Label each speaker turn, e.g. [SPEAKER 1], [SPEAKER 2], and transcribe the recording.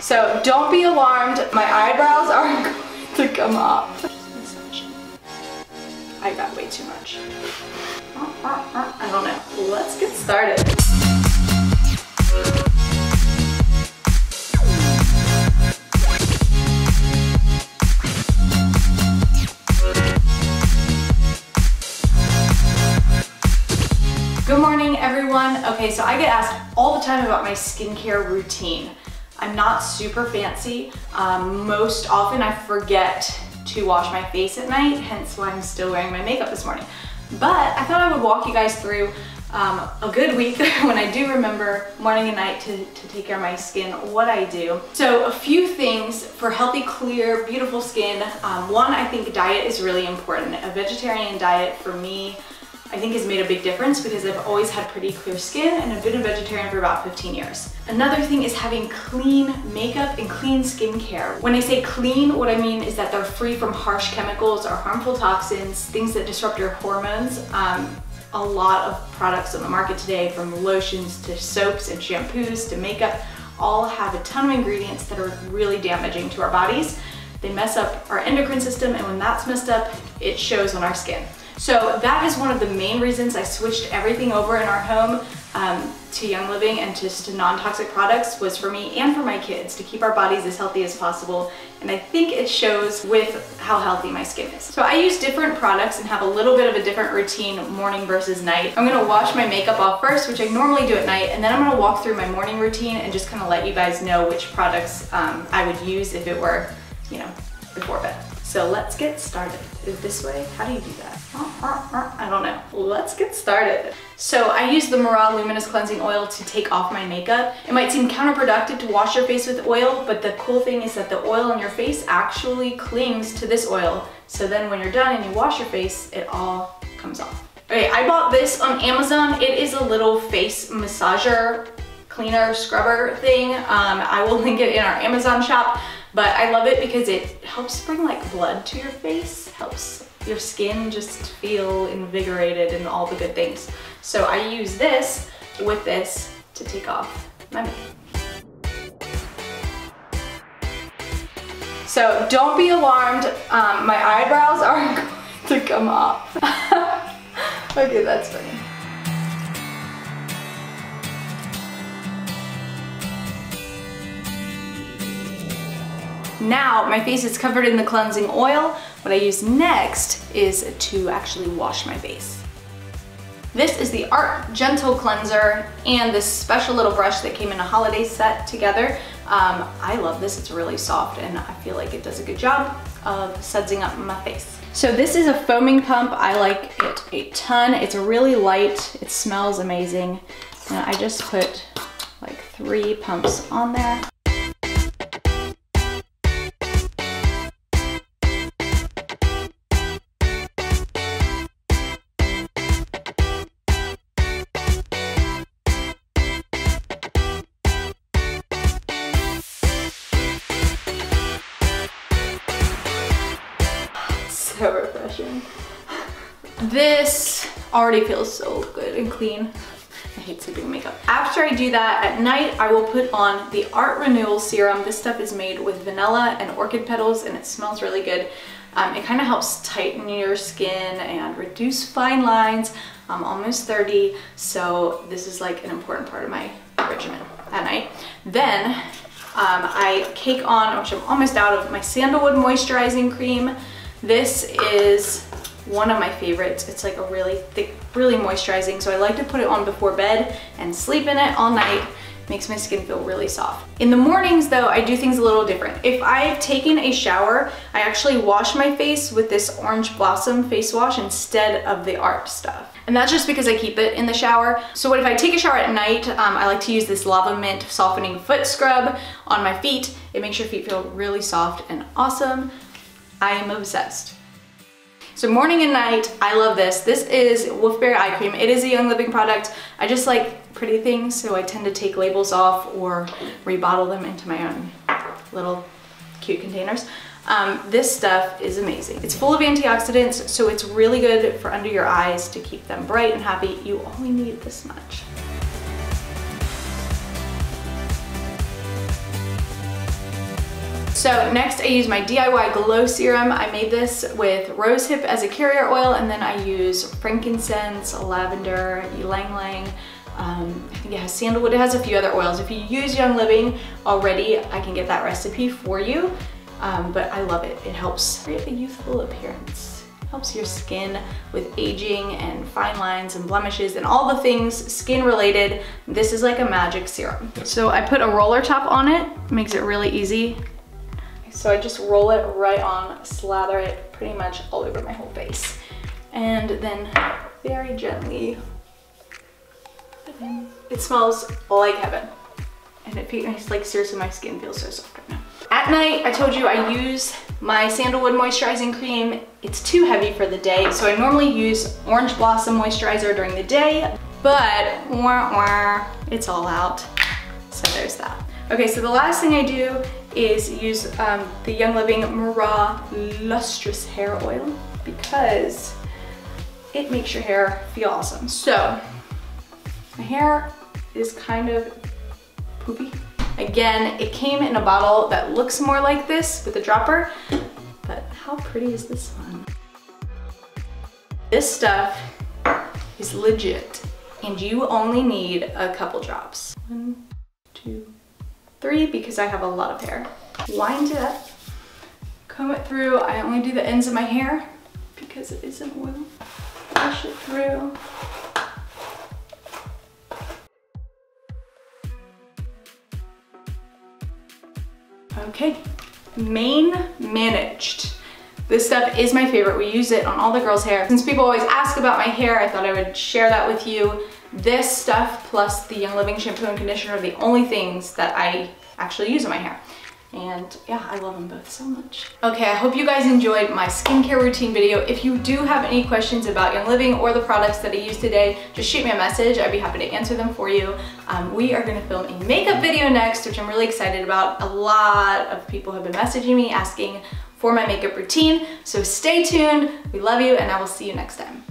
[SPEAKER 1] So don't be alarmed, my eyebrows are going to come off. I got way too much. I don't know. Let's get started. Good morning everyone. Okay, so I get asked all the time about my skincare routine. I'm not super fancy. Um, most often I forget to wash my face at night, hence why I'm still wearing my makeup this morning. But I thought I would walk you guys through um, a good week when I do remember morning and night to, to take care of my skin, what I do. So a few things for healthy, clear, beautiful skin. Um, one, I think diet is really important. A vegetarian diet for me I think has made a big difference because I've always had pretty clear skin and I've been a vegetarian for about 15 years. Another thing is having clean makeup and clean skincare. When I say clean, what I mean is that they're free from harsh chemicals or harmful toxins, things that disrupt your hormones. Um, a lot of products on the market today, from lotions to soaps and shampoos to makeup, all have a ton of ingredients that are really damaging to our bodies. They mess up our endocrine system and when that's messed up, it shows on our skin. So that is one of the main reasons I switched everything over in our home um, to Young Living and just to non-toxic products was for me and for my kids to keep our bodies as healthy as possible. And I think it shows with how healthy my skin is. So I use different products and have a little bit of a different routine morning versus night. I'm gonna wash my makeup off first, which I normally do at night, and then I'm gonna walk through my morning routine and just kind of let you guys know which products um, I would use if it were, you know, before bed. So let's get started. Is this way? How do you do that? I don't know. Let's get started. So I use the Mirah Luminous Cleansing Oil to take off my makeup. It might seem counterproductive to wash your face with oil, but the cool thing is that the oil on your face actually clings to this oil. So then when you're done and you wash your face, it all comes off. Okay, I bought this on Amazon. It is a little face massager cleaner scrubber thing. Um, I will link it in our Amazon shop. But I love it because it helps bring like blood to your face, helps your skin just feel invigorated and all the good things. So I use this with this to take off my makeup. So don't be alarmed, um, my eyebrows are going to come off. okay, that's funny. Now my face is covered in the cleansing oil. What I use next is to actually wash my face. This is the Art Gentle Cleanser and this special little brush that came in a holiday set together. Um, I love this, it's really soft and I feel like it does a good job of sudsing up my face. So this is a foaming pump. I like it a ton. It's really light, it smells amazing. And I just put like three pumps on there. This already feels so good and clean. I hate sleeping makeup. After I do that at night, I will put on the Art Renewal Serum. This stuff is made with vanilla and orchid petals and it smells really good. Um, it kind of helps tighten your skin and reduce fine lines. I'm almost 30, so this is like an important part of my regimen at night. Then um, I cake on, which I'm almost out of, my Sandalwood Moisturizing Cream. This is one of my favorites. It's like a really thick, really moisturizing. So I like to put it on before bed and sleep in it all night. Makes my skin feel really soft. In the mornings though, I do things a little different. If I've taken a shower, I actually wash my face with this Orange Blossom face wash instead of the Art stuff. And that's just because I keep it in the shower. So what if I take a shower at night, um, I like to use this Lava Mint Softening Foot Scrub on my feet. It makes your feet feel really soft and awesome. I am obsessed. So morning and night, I love this. This is Wolfberry Eye Cream. It is a Young Living product. I just like pretty things, so I tend to take labels off or rebottle them into my own little cute containers. Um, this stuff is amazing. It's full of antioxidants, so it's really good for under your eyes to keep them bright and happy. You only need this much. So next I use my DIY Glow Serum. I made this with rosehip as a carrier oil and then I use frankincense, lavender, ylang ylang, um, I think it has sandalwood, it has a few other oils. If you use Young Living already, I can get that recipe for you. Um, but I love it. It helps create a youthful appearance. Helps your skin with aging and fine lines and blemishes and all the things skin related. This is like a magic serum. So I put a roller top on it, makes it really easy. So I just roll it right on, slather it pretty much all over my whole face. And then very gently it smells like heaven. And it feels like seriously my skin feels so soft right now. At night, I told you I use my Sandalwood Moisturizing Cream. It's too heavy for the day, so I normally use Orange Blossom Moisturizer during the day, but wah, wah, it's all out. So there's that. Okay, so the last thing I do is use um, the Young Living Mirah Lustrous Hair Oil because it makes your hair feel awesome. So my hair is kind of poopy. Again, it came in a bottle that looks more like this with a dropper, but how pretty is this one? This stuff is legit and you only need a couple drops. One, two, three, because I have a lot of hair. Wind it up, comb it through. I only do the ends of my hair because it is an oil. Brush it through. Okay, Mane Managed. This stuff is my favorite. We use it on all the girls' hair. Since people always ask about my hair, I thought I would share that with you. This stuff plus the Young Living shampoo and conditioner are the only things that I actually use on my hair. And yeah, I love them both so much. Okay, I hope you guys enjoyed my skincare routine video. If you do have any questions about Young Living or the products that I used today, just shoot me a message. I'd be happy to answer them for you. Um, we are gonna film a makeup video next, which I'm really excited about. A lot of people have been messaging me asking for my makeup routine. So stay tuned. We love you and I will see you next time.